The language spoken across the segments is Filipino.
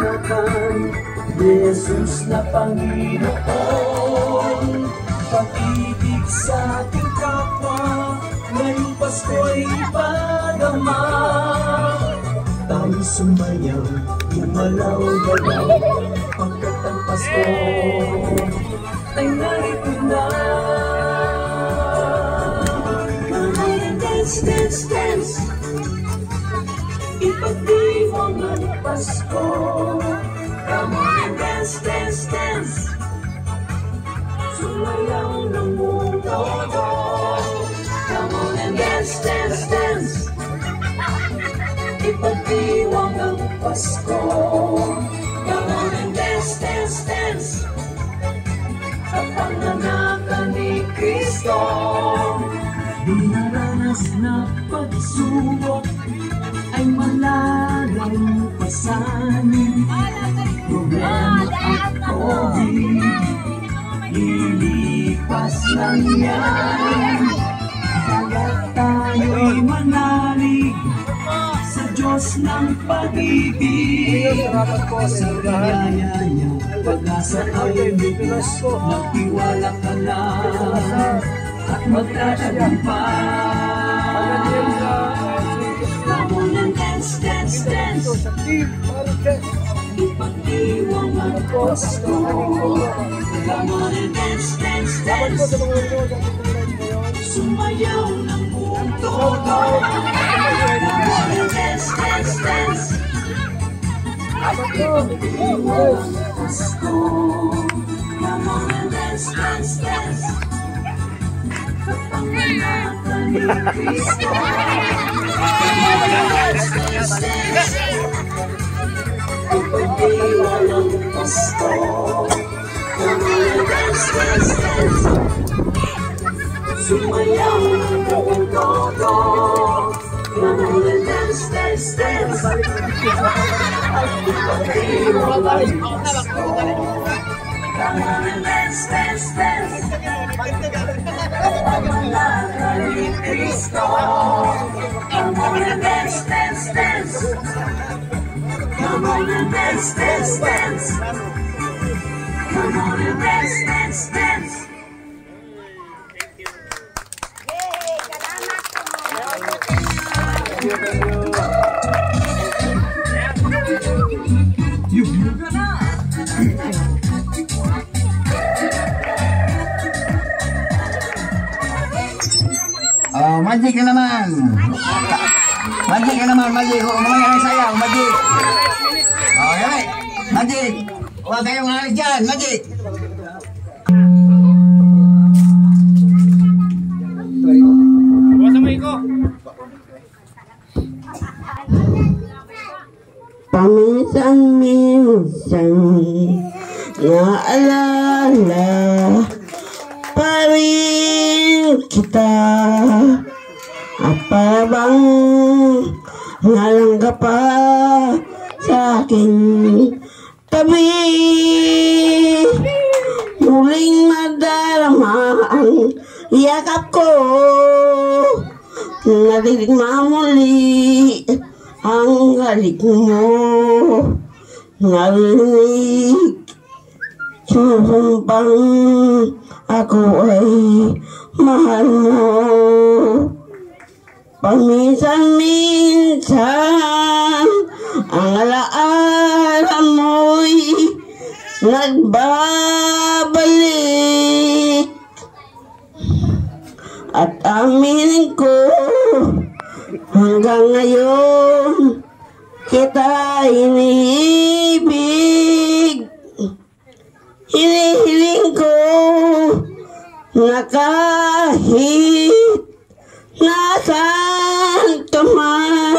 kaganapan Jesus na Panginoon. Pag-ibig sa ating kapwa Ngayong Pasko'y ipadama. Tayo sumayaw, gumalaw-galaw Pagkat ang Pasko ay narito na. Dance, dance, dance Ipagdiwang ang Pasko. Come on dance, dance, dance. Sumayaw ng mundo Come on and dance, dance, dance. Ipagdiwang ang Pasko. Come on and dance, dance, dance. Kapanganakan ni Kristo. Dinaranas na pagsubok pasanin Problema at COVID Lilipas lang yan Kaya tayo'y manalig Sa Diyos ng pag-ibig Sa biyaya niya Pag-asa ay lubos Magtiwala ka lang At magtatagumpay and dance, dance, dance Ipagdiwang ang Pasko Come on and dance, dance, dance Sumayaw todo and dance, dance, dance Ipagdiwang ang Pasko Come on and dance, dance, dance Kapanganakan ni Kristo Come on and dance, dance, dance Come on and dance, dance, dance Sumayaw ng buong todo Come on and dance, dance, dance Ipagdiwang ang Pasko and dance, dance, dance. Come on and dance, dance, dance. Oh, magic na naman. Magic na naman, magic. Sayaw, magic. Oh, yan. Magic. Huwag kayong halis dyan, magic. Paminsan-minsan Naalala pa rin kita At parang nalangga pa sa aking tabi Muling madarama ang yakap ko Nadidigma muli ang halik mo Narinig Susumpang ako ay mahal mo Paminsan-minsan ang mo'y nagbabalik At aminin ko hanggang ngayon kita iniibig Hinihiling ko na kahit nasaan ka man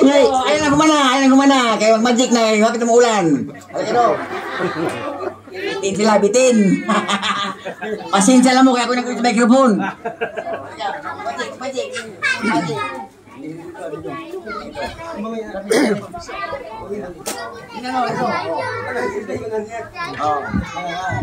Ay, ayun na kumana, ayun na kumana. Kaya mag-magic na, huwag kita maulan. Halika daw. Bitin sila, bitin. Pasensya lang mo, kaya ako nag sa microphone. Magic, magic. Magic.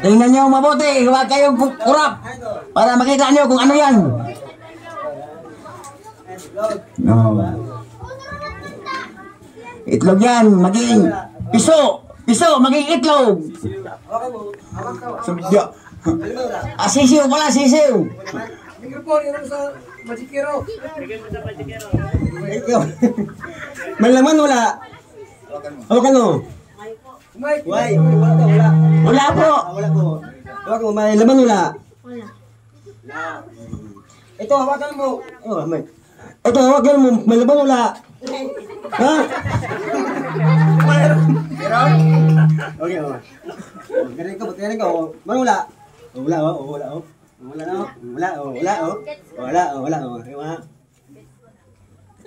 Tingnan nyo mabuti, huwag kayong kurap. Para makita nyo kung ano yan. No. Itlog yan, maging. Piso! Piso! Maging itlog! Sumidya. Ah, sisiw pala, sisiw! Mikrofon, yun sa Majikiro. May laman wala. Hawakan mo. Mike. Why? Wala ka, wala. Wala po. Ah, wala ko. Hawakan mo, may laman wala. Ito, hawakan mo. Oh, may. Ito, hawakan mo, may laman wala. Ha? Okay, oh. Ganun ka, ba't ganun ka, oh. Man wala. Oh, wala, oh, oh, wala, oh. Wala, oh. Wala, oh, wala, oh. Wala, oh, wala, oh. Ay, wala.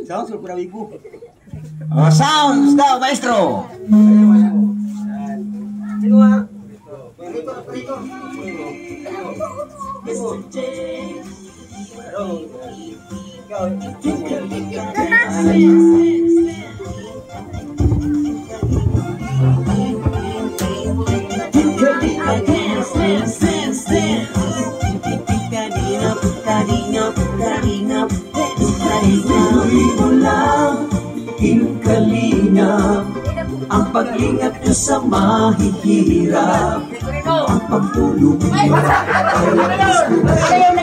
Saan, suruh pura wibu. Oh, sounds daw, maestro! Sino nga? Kalingap ang pag-ingat ko sa mahihirap. Ang pagtulong mo Ayaw nakita mo! Kuya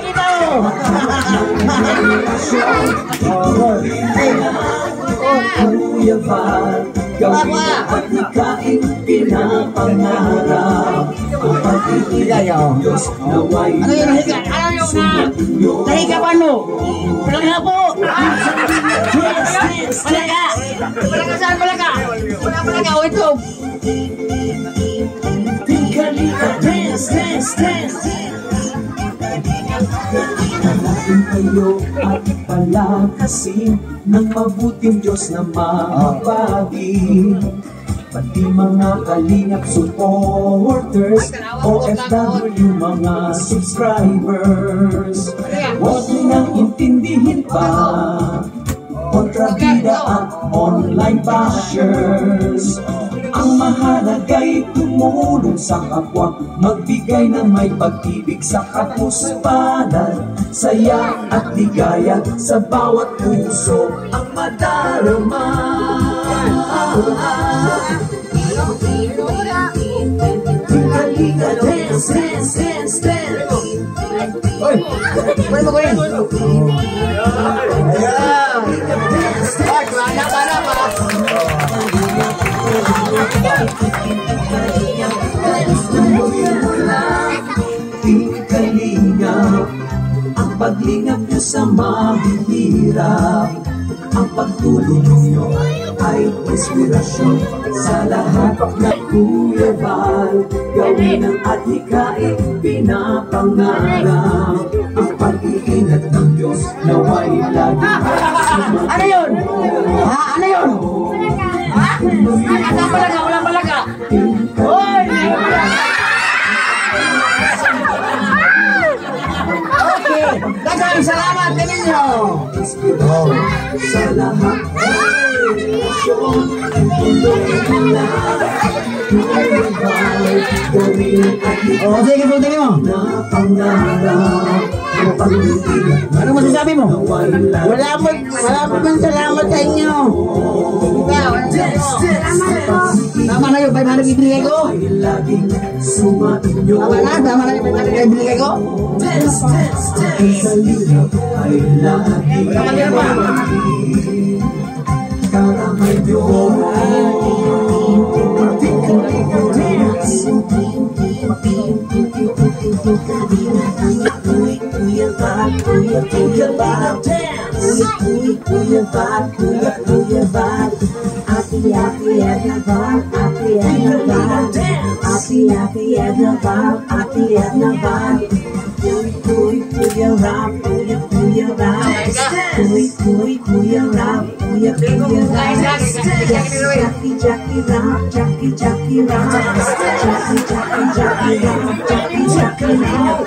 Val Gawin mo at nakain pinapangarap Ang pag-ibig ng Diyos naway Ano yun, nahiga? Ano yung na? Nahigapan mo? Palaga po! Palaga! Palaga saan palaga? Wala palaga, o ito! Kalika, dance, dance, dance Hanapin kayo at palakasin ng mabuting Diyos na magbagi Pati mga kalingap supporters OFW mga subscribers. Huwag nyo nang intindihin pa. Kontrabida ang online bashers Ang mahalaga'y tumulong sa kapwa Magbigay ng may pag-ibig sa kapuspalad Saya at ligaya sa bawat puso Ang madarama Liga, dance, dance, dance, dance Pwede mo ko yun? Ay, wala pa na pa! Kalingap Ang paglingap niyo sa mahihirap Ang pagtulong niyo ay inspirasyon Sa lahat na Kuya Val Gawin ang atikain pinapangarap Ang pag-iingat ng Diyos naway lagi Ano yun? Ha? Ano yun? Ha? Wala palaga, wala palaga! Hoy! Okay, dagang salamat din ninyo! inspirasyon na Val Gawin ang atikain O, sige, mo. na Ang pag-iingat ng Ano masasabi mo? Wala po, wala po ng salamat sa inyo. Tama na yung 500 ibinigay ko. Tama na, tama na yung 500 ibinigay ko. Ka tira pa. Happy Happy Edna Val, Happy Edna Val Happy Happy Edna Val, Happy Edna Val Kuya Kuya Kuya Val, Kuya Kuya Val Kuya Kuya Kuya Val, Kuya Kuya Val Jackie Jackie Val, Jackie Jackie Val Jackie Jackie Jackie Val, Jackie Jackie Val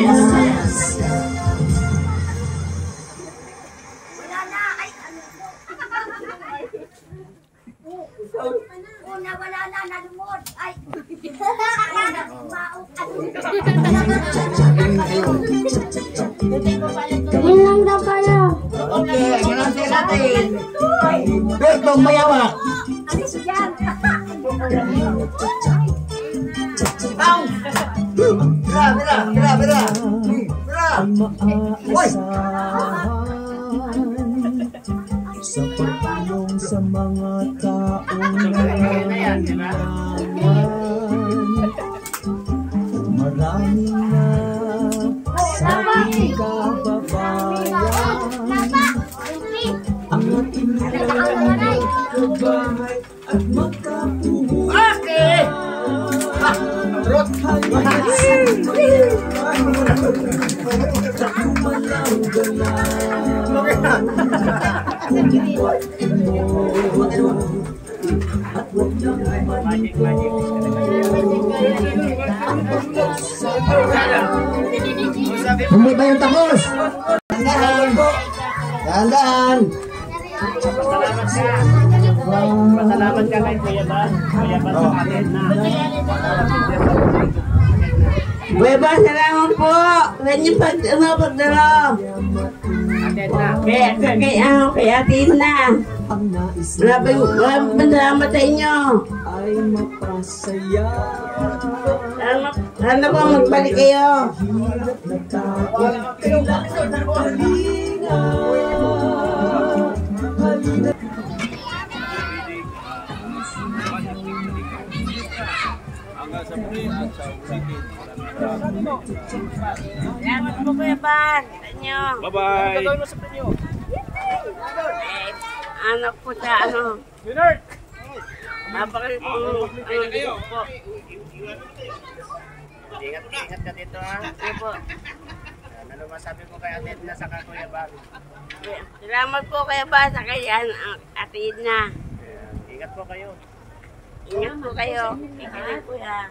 Una, Lang daw kayo. Okay, announcer natin. Bertong Mayawak. Alis yan. Bang! Bira, bira, bira, bira. Bira. Uy! sa pagtulong sa mga taong nangangailangan. Maraming na sa ating kababayan ang ating kabahay at magkapuhunan. Hindi ba yung tapos? Tandaan. Tandaan. Pasalamat ka kay Kuya Ban. Kuya Ban sa atin na. Kuya Ban, salamat po. Ganyan pag, ano, pagdala. Atin na. Kaya, kay, ano, kay atin na. Ang nais maraming salamat sa inyo. ay mapasaya. Sana, sana po magbalik kayo. Hirap na takot, kailangan ng palinga. Halina Salamat po Kuya Ban. Bye-bye. Gagawin mo sa penyo. Anak po sa ano. Winner! Napakal po. Ano, dito po. Ingat, ingat ka dito ha. Sige po. Ano masabi ko kay Atin na sa Kuya Ban? Salamat po Kuya Ban sa kayan. Atin na. Ingat po kayo. Ingat po kayo. Ingat po yan.